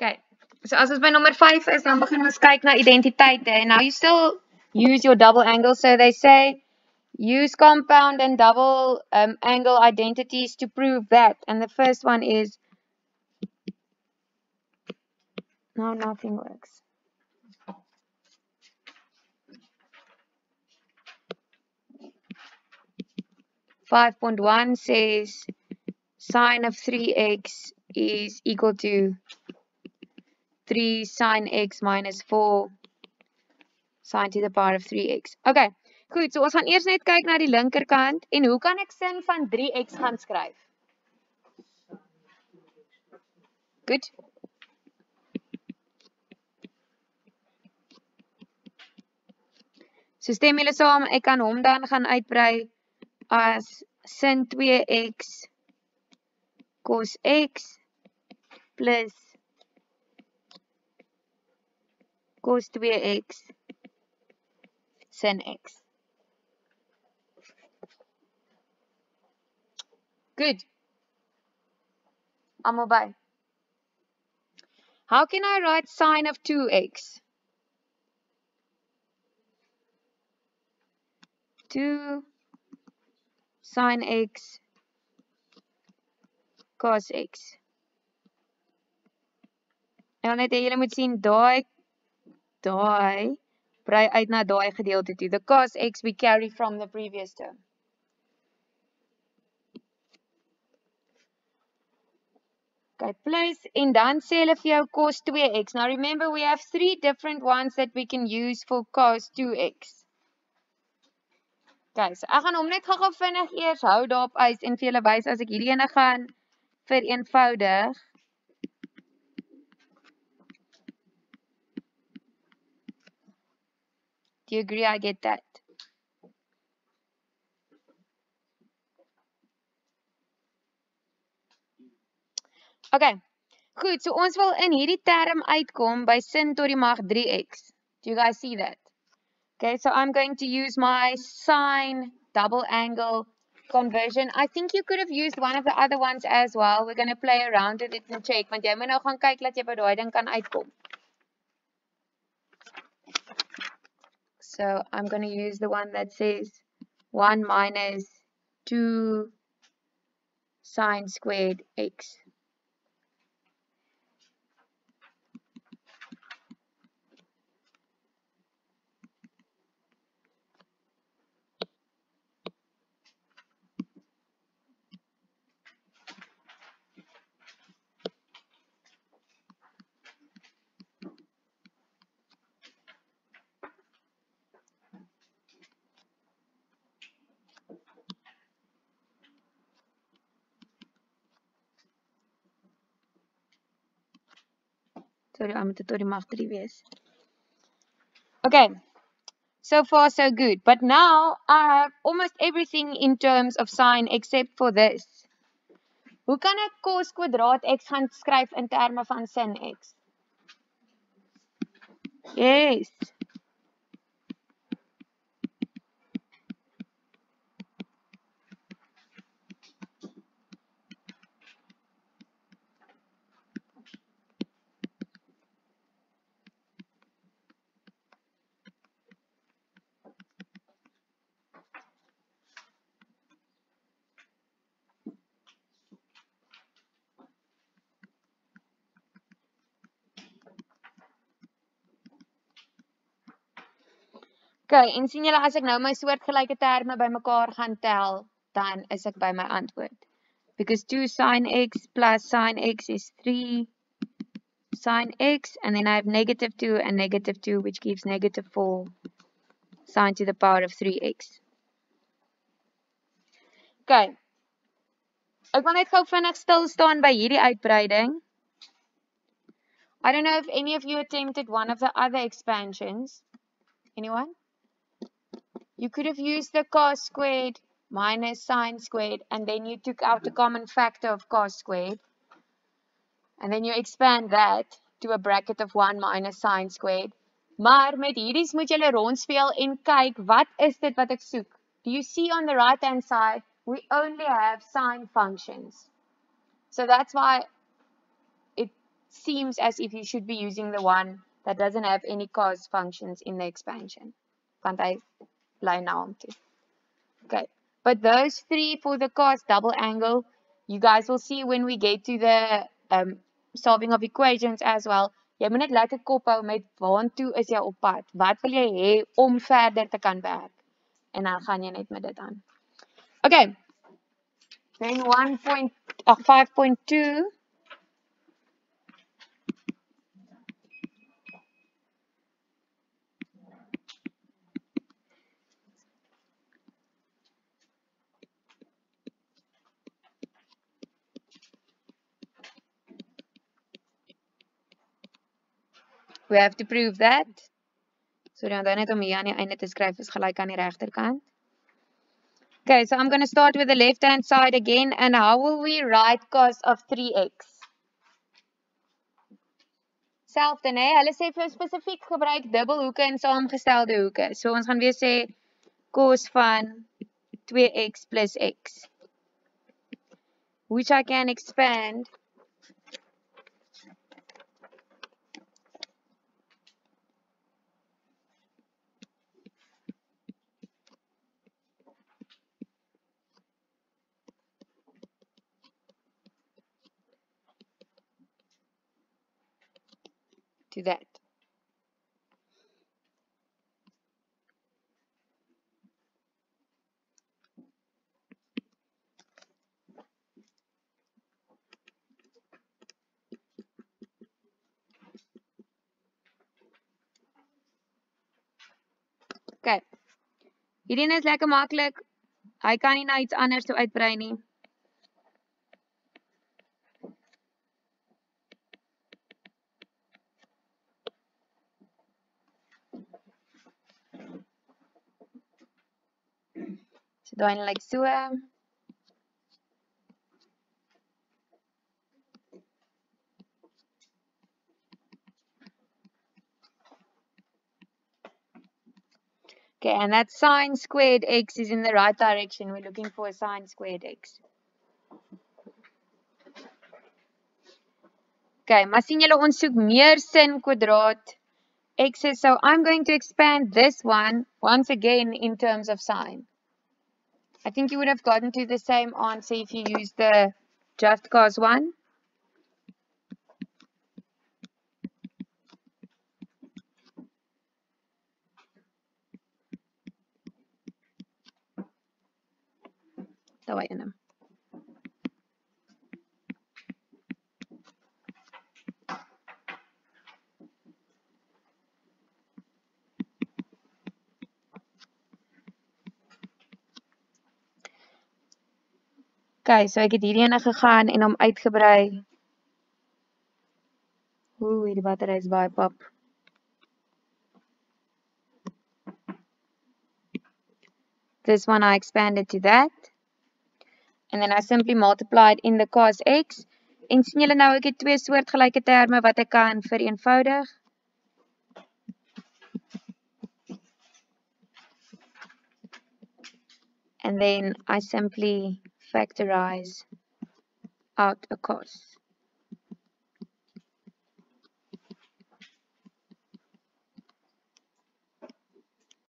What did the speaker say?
Okay. So as ons by number 5 is, dan begin ons kyk na identiteite. Now you still use your double angle. So they say use compound and double um, angle identities to prove that. And the first one is now nothing works. Five point one says sine of three x is equal to 3 sine x minus 4 sine to the power of 3x. Okay, goed, so ons gaan eers net kyk na die linkerkant en hoe kan ek sin van 3x gaan skryf? Goed. So stem julle saam, ek kan hom dan gaan uitbrei as sin 2x cos x plus cos 2x sin x. Good. Almal by. How can I write sine of 2x? 2 sine x cos x. En dan net jy moet sien daai daai brei uit na daai gedeelte toe. The cos x we carry from the previous term. Okay, plus en dan sê hulle vir jou cos 2x. Now remember we have three different ones that we can use for cos 2x. Okay, so ek gaan hom net gou-gou vinnig eers hou daarop uit en vir julle wys as ek hierdie ene gaan vereenvoudig. Do you agree I get that? Okay. Goed, so ons wil in hierdie term uitkom by sin tot die mag 3x. Do you guys see that? Okay, so I'm going to use my sine double angle conversion. I think you could have used one of the other ones as well. We're going to play around with it and check, want jy moet nou gaan kyk dat jy by daai ding kan uitkom. So I'm going to use the one that says 1 minus 2 sine squared x. Sorry, I'm to tot die mag 3 wees. Okay. So far so good. But now I have almost everything in terms of sine except for this. Hoe kan ek cos kwadraat x gaan skryf in terme van sin x? Yes. Okay, en sien julle as ek nou my soortgelyke terme bymekaar gaan tel, dan is ek by my antwoord. Because 2 sin x plus sin x is 3 sin x and then I have negative 2 and negative 2 which gives negative 4 sine to the power of 3x. Okay. Ek wil net gou vinnig stil staan by hierdie uitbreiding. I don't know if any of you attempted one of the other expansions. Anyone? You could have used the cos squared minus sine squared and then you took out the common factor of cos squared. And then you expand that to a bracket of 1 minus sine squared. Maar met hierdie moet julle rondspeel en kyk wat is dit wat ek soek. Do you see on the right hand side we only have sine functions. So that's why it seems as if you should be using the one that doesn't have any cos functions in the expansion. Want hy nou om toe. Okay, but those three for the cos double angle, you guys will see when we get to the um, solving of equations as well. Jy moet net lekker kop hou met waantoe is jy op pad? Wat wil jy hê om verder te kan werk? En dan gaan jy net met dit aan. Okay. Then 1. We have to prove that. So dan net om hier aan die einde te skryf is gelyk aan die regterkant. Okay, so I'm going to start with the left hand side again and how will we write cos of 3x? Selfde nê, hulle sê vir spesifiek gebruik dubbelhoeke en saamgestelde hoeke. So ons gaan weer sê cos van 2x plus x which I can expand to that. Okay. Hierdie is lekker maklik. Hy kan nie na iets anders toe uitbrei nie. So Okay, and that sine squared x is in the right direction. We're looking for sine squared x. Okay, maar sien julle ons soek meer sin kwadraat x's. So I'm going to expand this one once again in terms of sine. I think you would have gotten to the same answer if you used the just cause one. Daai ene. Okay, so ek het hierdie ene gegaan en hom uitgebrei. Ooh, hierdie battery is baie pap. This one I expanded to that. And then I simply multiplied in the cos x. En sien julle nou ek het twee soortgelyke terme wat ek kan vereenvoudig. And then I simply factorize out a cos.